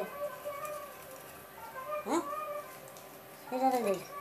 ん？それが出。